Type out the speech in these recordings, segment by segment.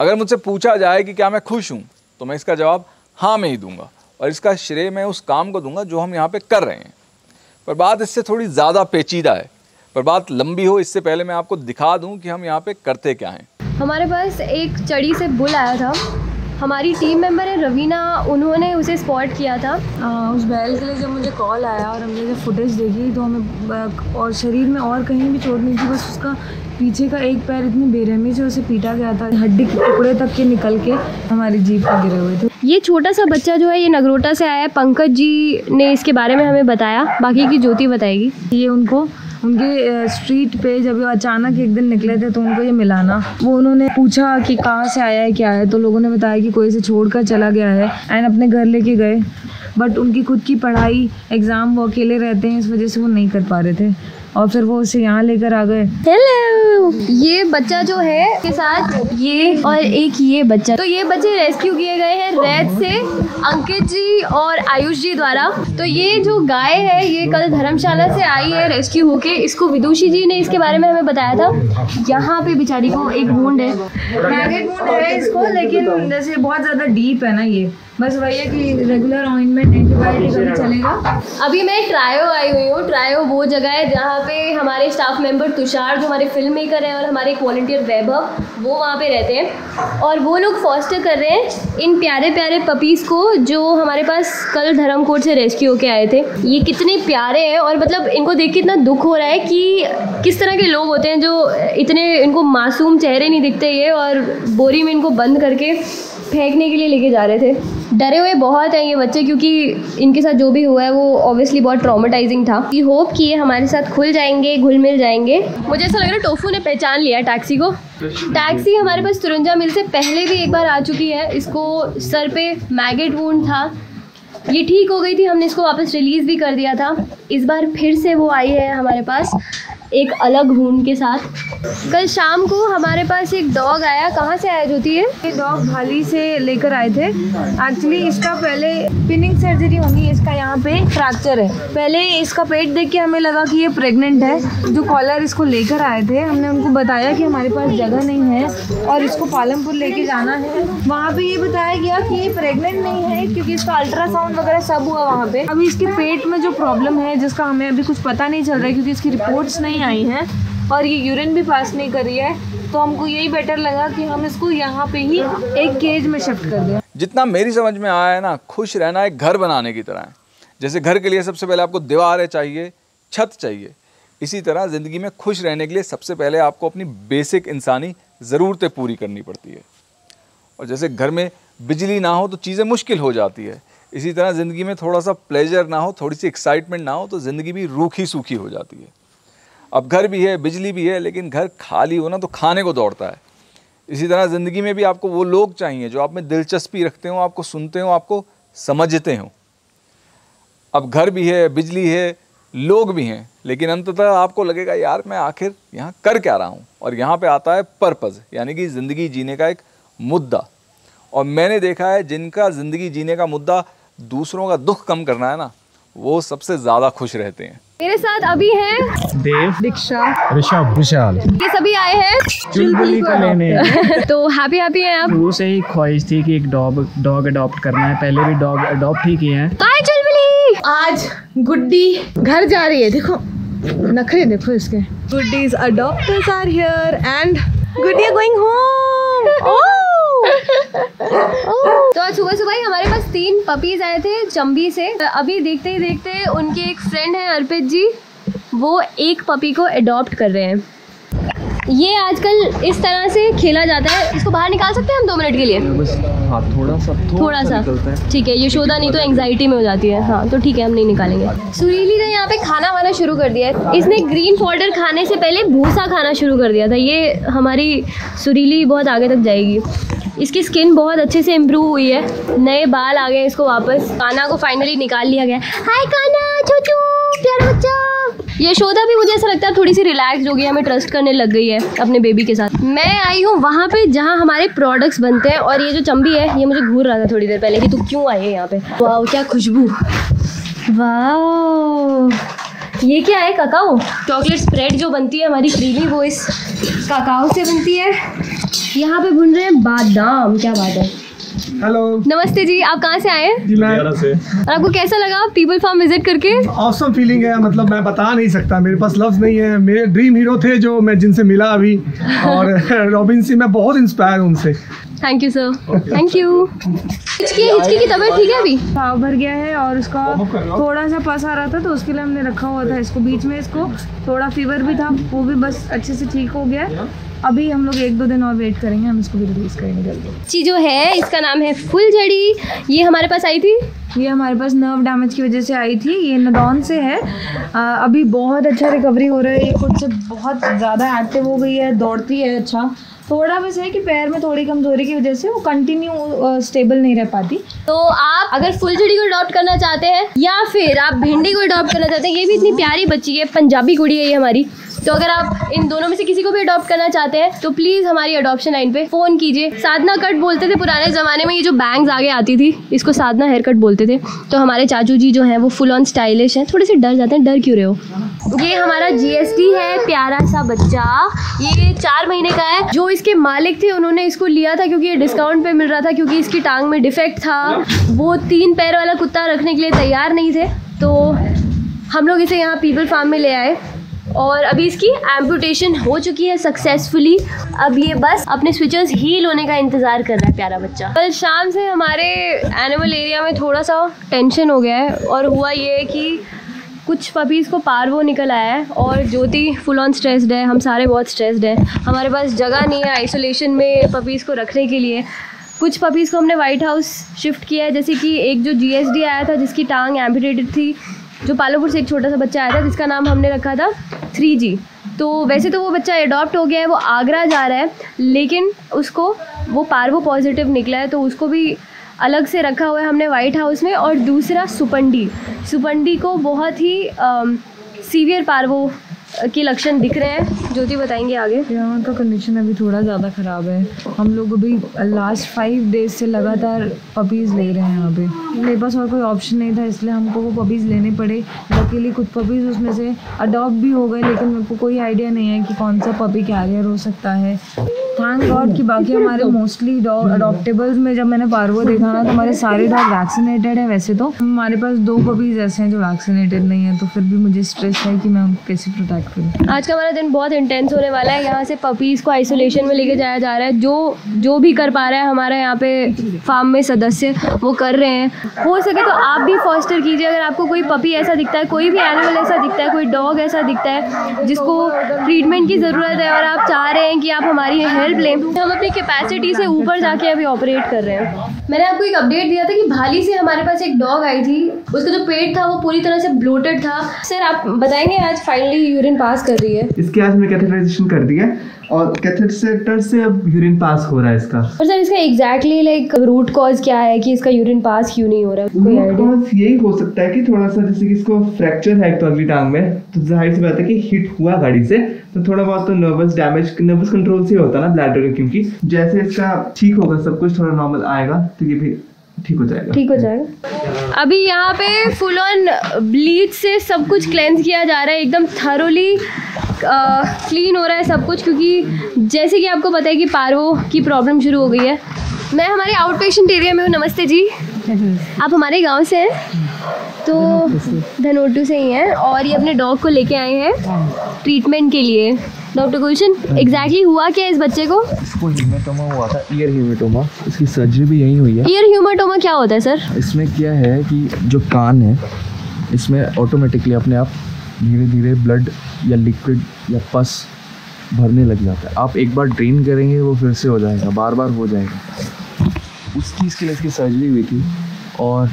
अगर मुझसे पूछा जाए कि क्या मैं खुश हूँ तो मैं इसका जवाब हाँ में ही दूँगा। और इसका श्रेय मैं उस काम को दूँगा जो हम यहाँ पे कर रहे हैं। पर बात इससे थोड़ी ज़्यादा पेचीदा है। पर बात लंबी हो, इससे पहले मैं आपको दिखा दूँ कि हम यहाँ पे करते क्या हैं। हमारे पास एक चड़ी से बुल आया था। हमारी टीम मेंबर है रवीना उन्होंने उसे स्पॉट किया था। आ, उस बैल के लिए जब मुझे कॉल आया और हमने जब फुटेज देखी तो हमें और शरीर में और कहीं भी चोट नहीं थी बस उसका पीछे का एक पैर इतनी बेरहमी से उसे पीटा गया था। हड्डी के टुकड़े तक के निकल के हमारी जीप पर गिरे हुए थे। ये छोटा सा बच्चा जो है ये नगरोटा से आया है। पंकज जी ने इसके बारे में हमें बताया। बाकी की ज्योति बताएगी। ये उनको उनके स्ट्रीट पे जब वो अचानक एक दिन निकले थे तो उनको ये मिलाना वो उन्होंने पूछा कि कहाँ से आया है, क्या है? तो लोगों ने बताया कि कोई से छोड़ कर चला गया है एंड अपने घर लेके गए। बट उनकी खुद की पढ़ाई एग्ज़ाम वो अकेले रहते हैं, इस वजह से वो नहीं कर पा रहे थे। और फिर वो उसे यहाँ लेकर आ गए। हेलो ये बच्चा जो है के साथ ये और एक ये बच्चा। तो ये बच्चे रेस्क्यू किए गए हैं रेत से अंकित जी और आयुष जी द्वारा। तो ये जो गाय है ये कल धर्मशाला से आई है रेस्क्यू होके। इसको विदुषी जी ने इसके बारे में हमें बताया था। यहाँ पे बेचारी को एक वूंड है। मैगेट वुंड है इसको लेकिन जैसे बहुत ज़्यादा डीप है ना ये। बस वही है कि रेगुलर ऑइंटमेंट एंटीबायोटिक अभी चलेगा। अभी मैं ट्रायो आई हुई हूँ ट्रायो वो जगह है जहाँ पे हमारे स्टाफ मेंबर तुषार जो हमारे फ़िल्म मेकर हैं और हमारे एक वॉल्टियर वैभव, वो वहाँ पे रहते हैं। और वो लोग फॉस्टर कर रहे हैं इन प्यारे प्यारे पपीज़ को जो हमारे पास कल धर्मकोट से रेस्क्यू होके आए थे। ये कितने प्यारे हैं और मतलब इनको देख के इतना दुख हो रहा है कि किस तरह के लोग होते हैं जो इतने इनको मासूम चेहरे नहीं दिखते ये और बोरी में इनको बंद करके फेंकने के लिए लेके जा रहे थे। डरे हुए बहुत हैं ये बच्चे क्योंकि इनके साथ जो भी हुआ है वो ऑब्वियसली बहुत ट्रॉमेटाइजिंग था। वी होप कि ये हमारे साथ खुल जाएँगे, घुल मिल जाएँगे। मुझे ऐसा लग रहा है टोफू ने पहचान लिया टैक्सी को। टैक्सी हमारे पास तुरंजा मिल से पहले भी एक बार आ चुकी है। इसको सर पे मैगेट वूंड था। ये ठीक हो गई थी, हमने इसको वापस रिलीज़ भी कर दिया था। इस बार फिर से वो आई है हमारे पास। एक अलग वूंड के साथ। कल शाम को हमारे पास एक डॉग आया। कहाँ से आया ज्योति ये? ये डॉग भाली से लेकर आए थे। एक्चुअली इसका पहले पिनिंग सर्जरी होनी है इसका यहाँ पे फ्रैक्चर है। पहले इसका पेट देख के हमें लगा कि ये प्रेग्नेंट है। जो कॉलर इसको लेकर आए थे, हमने उनको बताया कि हमारे पास जगह नहीं है और इसको पालमपुर लेके जाना है। वहाँ पे ये बताया गया कि ये प्रेग्नेंट नहीं है क्योंकि इसका अल्ट्रासाउंड वगैरह सब हुआ वहाँ पे। अभी इसके पेट में जो प्रॉब्लम है, जिसका हमें अभी कुछ पता नहीं चल रहा है, क्योंकि इसकी रिपोर्ट्स नहीं आई हैं और ये यूरिन भी पास नहीं कर रही है तो हमको यही बेटर लगा कि हम इसको यहाँ पे ही एक केज में शिफ्ट कर दें। जितना मेरी समझ में आया है ना, खुश रहना एक घर बनाने की तरह है। जैसे घर के लिए सबसे पहले आपको दीवारें चाहिए, छत चाहिए। इसी तरह ज़िंदगी में खुश रहने के लिए सबसे पहले आपको अपनी बेसिक इंसानी ज़रूरतें पूरी करनी पड़ती है। और जैसे घर में बिजली ना हो तो चीज़ें मुश्किल हो जाती है। इसी तरह ज़िंदगी में थोड़ा सा प्लेजर ना हो, थोड़ी सी एक्साइटमेंट ना हो तो ज़िंदगी भी रूखी सूखी हो जाती है। अब घर भी है, बिजली भी है, लेकिन घर खाली हो ना तो खाने को दौड़ता है। इसी तरह ज़िंदगी में भी आपको वो लोग चाहिए जो आप में दिलचस्पी रखते हो, आपको सुनते हो, आपको समझते हो। अब घर भी है, बिजली है, लोग भी हैं, लेकिन अंततः आपको लगेगा, यार, मैं आखिर यहाँ कर क्या रहा हूँ? और यहाँ पे आता है पर्पज़, यानी कि ज़िंदगी जीने का एक मुद्दा। और मैंने देखा है, जिनका ज़िंदगी जीने का मुद्दा दूसरों का दुख कम करना है ना, वो सबसे ज़्यादा खुश रहते हैं। मेरे साथ अभी हैं देव दीक्षा। ऋषभ विशाल। ये सभी आए हैं चुलबुली को लेने। तो हैप्पी हैप्पी हैं आप? शुरू से ही ख्वाहिश थी कि एक डॉग डॉग अडॉप्ट करना है। पहले भी डॉग अडॉप्ट ही किए हैं। बाय चुलबुली! आज गुड्डी घर जा रही है। देखो नखरे देखो इसके। Guddi's adopters are here and Guddi are going home तो आज सुबह सुबह ही हमारे पास तीन पपीज आए थे चंबी से। अभी देखते ही देखते उनके एक फ्रेंड हैं अर्पित जी वो एक पपी को अडॉप्ट कर रहे हैं। ये आजकल इस तरह से खेला जाता है। इसको बाहर निकाल सकते हैं हम दो मिनट के लिए? बस हाँ थोड़ा सा थोड़ा सा है। ठीक है यशोदा नहीं तो एंजाइटी में हो जाती है। हाँ तो ठीक है हम नहीं निकालेंगे। सुरीली ने यहाँ पे खाना वाना शुरू कर दिया है। इसने ग्रीन पाउडर खाने से पहले भूसा खाना शुरू कर दिया था। ये हमारी सुरीली बहुत आगे तक जाएगी। इसकी स्किन बहुत अच्छे से इम्प्रूव हुई है। नए बाल आ गए इसको वापस। काना को फाइनली निकाल लिया गया। हाय काना प्यारा बच्चा। यशोदा भी मुझे ऐसा लगता है थोड़ी सी रिलैक्स हो गई हमें ट्रस्ट करने लग गई है अपने बेबी के साथ। मैं आई हूँ वहाँ पे जहाँ हमारे प्रोडक्ट्स बनते हैं और ये जो चंबी है, ये मुझे घूर रहा था थोड़ी देर पहले कि तू क्यों आई है यहाँ पे? वाह क्या खुशबू। वाह ये क्या है काकाओ चॉकलेट स्प्रेड जो बनती है हमारी क्रीमी वो इस काकाओ से बनती है। यहाँ पे भुन रहे हैं बादाम क्या बात है। हेलो नमस्ते जी आप कहाँ से आए हैं? जी मैं और आपको कैसा लगा पीपल फार्म विज़िट करके? ऑसम फीलिंग है मतलब मैं बता नहीं सकता मेरे पास लफ्ज नहीं है। मेरे ड्रीम हीरो थे जो मैं जिनसे मिला अभी और रॉबिन सी मैं बहुत इंस्पायर हूँ उनसे। Thank you sir thank you हिचकी हिचकी की तबीयत ठीक है अभी? ताव भर गया है और उसका थोड़ा सा पस आ रहा था तो उसके लिए हमने रखा हुआ था। इसको बीच में इसको थोड़ा फीवर भी था वो भी बस अच्छे से ठीक हो गया है। अभी हम लोग एक दो दिन और वेट करेंगे हम इसको भी रिलीज़ करेंगे जल्दी। जो है इसका नाम है फुलझड़ी ये हमारे पास आई थी? ये हमारे पास नर्व डैमेज की वजह से आई थी। ये नदौन से है। आ, अभी बहुत अच्छा रिकवरी हो रहा है। ये खुद से बहुत ज़्यादा एक्टिव हो गई है दौड़ती है अच्छा। थोड़ा बस है कि पैर में थोड़ी कमज़ोरी की वजह से वो कंटिन्यू स्टेबल नहीं रह पाती। तो आप अगर फुलझड़ी को अडॉप्ट करना चाहते हैं या फिर आप भिंडी को अडॉप्ट करना चाहते हैं ये भी इतनी प्यारी बच्ची है पंजाबी कुड़ी है ये हमारी। तो अगर आप इन दोनों में से किसी को भी अडॉप्ट करना चाहते हैं तो प्लीज़ हमारी अडॉप्शन लाइन पे फ़ोन कीजिए। साधना कट बोलते थे पुराने ज़माने में, ये जो बैंग्स आगे आती थी, इसको साधना हेयर कट बोलते थे। तो हमारे चाचू जी जो हैं, वो फुल ऑन स्टाइलिश हैं। थोड़े से डर जाते हैं, डर क्यों रहे हो? ये हमारा जीएसटी है, प्यारा सा बच्चा। ये चार महीने का है। जो इसके मालिक थे, उन्होंने इसको लिया था क्योंकि ये डिस्काउंट पे मिल रहा था, क्योंकि इसकी टांग में डिफेक्ट था। वो तीन पैर वाला कुत्ता रखने के लिए तैयार नहीं थे। तो हम लोग इसे यहाँ पीपल फार्म में ले आए। और अभी इसकी एम्पूटेशन हो चुकी है सक्सेसफुली अब ये बस अपने स्विचेस हील होने का इंतज़ार कर रहा है प्यारा बच्चा। कल शाम से हमारे एनिमल एरिया में थोड़ा सा टेंशन हो गया है और हुआ ये है कि कुछ पपीज़ को पारवो निकल आया है और ज्योति फुल ऑन स्ट्रेस्ड है, हम सारे बहुत स्ट्रेस्ड हैं। हमारे पास जगह नहीं है आइसोलेशन में पपीज़ को रखने के लिए। कुछ पपीज़ को हमने वाइट हाउस शिफ्ट किया है, जैसे कि एक जो जीएसडी आया था जिसकी टांग एम्पुटेटेड थी, जो पालोपुर से एक छोटा सा बच्चा आया था, जिसका नाम हमने रखा था थ्री जी। तो वैसे तो वो बच्चा एडॉप्ट हो गया है, वो आगरा जा रहा है, लेकिन उसको वो पार्वो पॉजिटिव निकला है तो उसको भी अलग से रखा हुआ है हमने वाइट हाउस में और दूसरा सुपंडी। सुपंडी को बहुत ही सीवियर पार्वो के लक्षण दिख रहे हैं। ज्योति बताएँगे आगे। यहाँ का कंडीशन अभी थोड़ा ज़्यादा ख़राब है। हम लोग अभी लास्ट फाइव डेज़ से लगातार पपीज़ ले रहे हैं यहाँ पे। मेरे पास और कोई ऑप्शन नहीं था इसलिए हमको वो पपीज़ लेने पड़े। लकीली कुछ पपीज़ उसमें से अडॉप्ट भी हो गए लेकिन मेरे को कोई आइडिया नहीं है कि कौन सा पपी कैरियर हो सकता है। थैंक गॉड कि बाकी हमारे मोस्टली डॉग अडॉप्टेबल्स में जब मैंने पार्वो देखा ना तो हमारे सारे डॉग वैक्सीनेटेड हैं वैसे तो। हमारे पास दो पपीज़ ऐसे हैं जो वैक्सीनेटेड नहीं है तो फिर भी मुझे स्ट्रेस है कि मैं उनको कैसे प्रोटेक्ट करूँ। आज का हमारा दिन बहुत इंटेंस होने वाला है। यहाँ से पपीज़ को आइसोलेशन में लेके जाया जा रहा है। जो जो भी कर पा रहा है हमारे यहाँ पे फार्म में सदस्य, वो कर रहे हैं। हो सके तो आप भी फॉस्टर कीजिए। अगर आपको कोई पपी ऐसा दिखता है, कोई भी एनिमल ऐसा दिखता है, कोई डॉग ऐसा दिखता है, जिसको ट्रीटमेंट की ज़रूरत है और आप चाह रहे हैं कि आप हमारी हेल्प लें तो हम अपनी कैपेसिटी से ऊपर जाके अभी ऑपरेट कर रहे हैं। मैंने आपको एक अपडेट दिया था कि भाली से हमारे पास एक डॉग आई थी। उसका जो पेट था, वो पूरी तरह से ब्लोटेड था। सर, आप बताएँगे आज फाइनली यूरिन पास कर रही है? इसके आज में कैथेटराइजेशन कर दिया और कैथेटर से अब यूरिन पास हो रहा है इसका। और सर इसका एग्जैक्टली लाइक रूट कॉज क्या है कि इसका यूरिन पास क्यों नहीं हो रहा? है कोई आइडिया कॉज यही हो सकता है कि थोड़ा सा जैसे कि इसको फ्रैक्चर है तो अगली टांग में तो ज़ाहिर सी बात है कि हिट हुआ गाड़ी से तो थोड़ा बहुत तो नर्वस डैमेज नर्वस कंट्रोल से होता है ना ब्लैडर क्योंकि जैसे इसका ठीक होगा सब कुछ थोड़ा नॉर्मल आएगा तो ये भी ठीक हो जाएगा। ठीक हो जाएगा। अभी यहाँ पे फुल ऑन ब्लीच से सब कुछ क्लेंस किया जा रहा है एकदम थरोली क्लीन हो रहा है सब कुछ क्योंकि जैसे कि आपको पता है कि पारो की प्रॉब्लम शुरू हो गई है। मैं हमारे आउट पेशेंट एरिया में हूँ नमस्ते जी। आप हमारे गाँव से हैं तो धनोटू से ही हैं और ये अपने डॉग को लेके आए हैं ट्रीटमेंट के लिए। डॉक्टर गुलशन एग्जैक्टली हुआ क्या इस बच्चे को? इसको हीमेटोमा हुआ था ईयर हीमेटोमा इसकी सर्जरी भी यही हुई है। ईयर ह्यूमरटोमा क्या होता है सर इसमें क्या है कि जो कान है इसमें ऑटोमेटिकली अपने आप धीरे धीरे ब्लड या लिक्विड या पस भरने लग जाता है। आप एक बार ड्रेन करेंगे, वो फिर से हो जाएगा बार बार हो जाएगा। उस चीज़ के लिए इसकी सर्जरी हुई थी और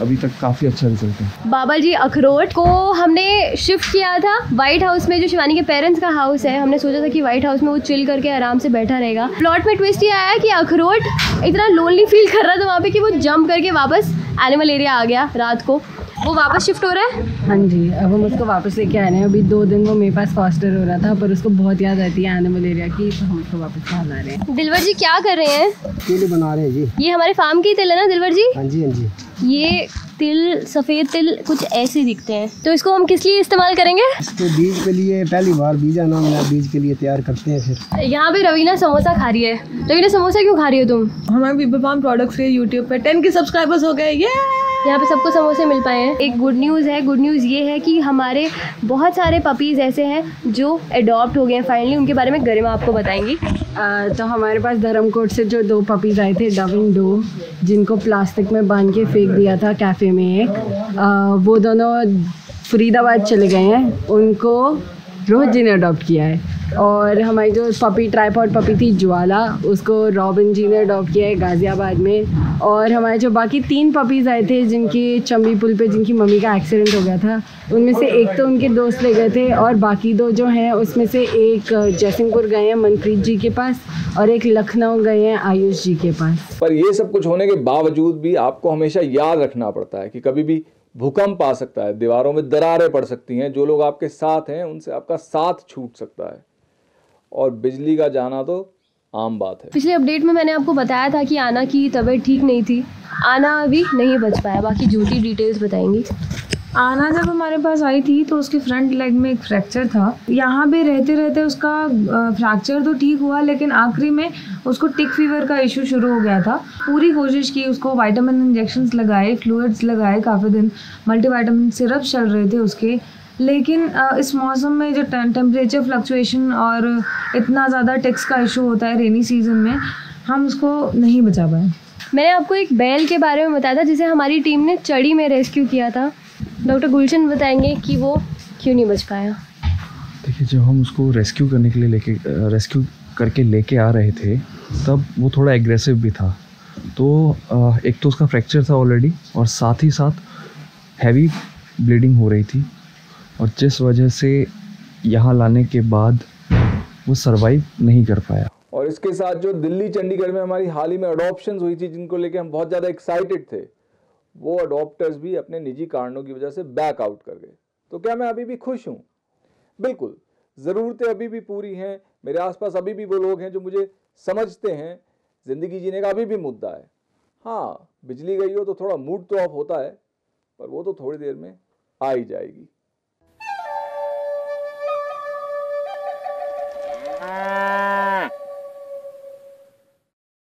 अभी तक काफ़ी अच्छा रिज़ल्ट है। बाबा जी, अखरोट को हमने शिफ्ट किया था। व्हाइट हाउस में जो शिवानी के पेरेंट्स का हाउस है, हमने सोचा था कि व्हाइट हाउस में वो चिल करके आराम से बैठा रहेगा। प्लॉट में ट्विस्ट ये आया कि अखरोट इतना लोनली फील कर रहा था वहाँ पे कि वो जंप करके वापस एनिमल एरिया आ गया रात को। वो वापस शिफ्ट हो रहा है? हाँ जी अब हम उसको वापस लेके आ रहे हैं। अभी दो दिन वो मेरे पास फॉस्टर हो रहा था पर उसको बहुत याद आती है एनिमल एरिया की तो हम उसको वापस यहाँ ला रहे हैं। दिलवर जी क्या कर रहे हैं? केले बना रहे हैं जी। ये हमारे फार्म की तिल है ना दिलवर जी? हाँ जी हाँ जी। ये तिल सफ़ेद तिल कुछ ऐसे दिखते हैं। तो इसको हम किस लिए इस्तेमाल करेंगे? इसके बीज के लिए पहली बार बीजा ना मिला बीज के लिए तैयार करते हैं फिर। यहाँ पे रवीना समोसा खा रही है। रवीना समोसा क्यों खा रही हो तुम? हमारे विभापान प्रोडक्ट्स के यूट्यूब पे टेन के सब्सक्राइबर्स हो गए। ये यहाँ पे सबको समोसे मिल पाए हैं। एक गुड न्यूज़ है गुड न्यूज़ ये है कि हमारे बहुत सारे पपीज़ ऐसे हैं जो अडॉप्ट हो गए हैं फाइनली उनके बारे में गरिमा आपको बताएँगी। आ, तो हमारे पास धर्मकोट से जो दो पपीज़ आए थे डविंग डो जिनको प्लास्टिक में बाँध के फेंक दिया था कैफ़े में एक आ, वो दोनों फरीदाबाद चले गए हैं। उनको रोहित जी ने अडॉप्ट किया है। और हमारी जो पपी ट्राईपॉड पपी थी ज्वाला, उसको रॉबिन जी ने अडॉप्ट किया है गाज़ियाबाद में। और हमारे जो बाकी तीन पपीज़ आए थे, जिनकी चंबी पुल पे जिनकी मम्मी का एक्सीडेंट हो गया था, उनमें से एक तो उनके दोस्त ले गए थे और बाकी दो जो हैं, उसमें से एक जयसिंहपुर गए हैं मनप्रीत जी के पास और एक लखनऊ गए हैं आयुष जी के पास। पर ये सब कुछ होने के बावजूद भी आपको हमेशा याद रखना पड़ता है कि कभी भी भूकंप आ सकता है, दीवारों में दरारें पड़ सकती हैं, जो लोग आपके साथ हैं, उनसे आपका साथ छूट सकता है। और बिजली का जाना तो आम बात है। पिछले अपडेट में मैंने आपको बताया था कि आना की तबीयत ठीक नहीं थी। आना अभी नहीं बच पाया। बाकी ज्योति डिटेल्स बताएँगी। आना जब हमारे पास आई थी तो उसके फ्रंट लेग में एक फ्रैक्चर था। यहाँ पे रहते रहते उसका फ्रैक्चर तो ठीक हुआ लेकिन आखिरी में उसको टिक फीवर का इशू शुरू हो गया था। पूरी कोशिश की उसको वाइटामिन इंजेक्शंस लगाए फ्लूइड्स लगाए काफ़ी दिन। मल्टीवाइटामिन सिरप चल रहे थे उसके। लेकिन इस मौसम में जो टेम्परेचर फ्लक्चुएशन और इतना ज़्यादा टिक्स का इशू होता है रेनी सीज़न में हम उसको नहीं बचा पाए। मैंने आपको एक बैल के बारे में बताया था जिसे हमारी टीम ने चड़ी में रेस्क्यू किया था। डॉक्टर गुलशन बताएँगे कि वो क्यों नहीं बच पाया। देखिए जब हम उसको रेस्क्यू करने के लिए लेके रेस्क्यू करके लेके आ रहे थे तब वो थोड़ा एग्रेसिव भी था। तो एक तो उसका फ्रैक्चर था ऑलरेडी और साथ ही साथ हैवी ब्लीडिंग हो रही थी। और जिस वजह से यहाँ लाने के बाद वो सरवाइव नहीं कर पाया। और इसके साथ जो दिल्ली चंडीगढ़ में हमारी हाल ही में अडॉप्शन हुई थी, जिनको लेके हम बहुत ज़्यादा एक्साइटेड थे, वो अडॉप्टर्स भी अपने निजी कारणों की वजह से बैक आउट कर गए। तो क्या मैं अभी भी खुश हूँ? बिल्कुल, ज़रूरतें अभी भी पूरी हैं। मेरे आसपास अभी भी वो लोग हैं जो मुझे समझते हैं। ज़िंदगी जीने का अभी भी मुद्दा है। हाँ बिजली गई हो तो थोड़ा मूड तो ऑफ़ होता है, पर वो तो थोड़ी देर में आ ही जाएगी। Música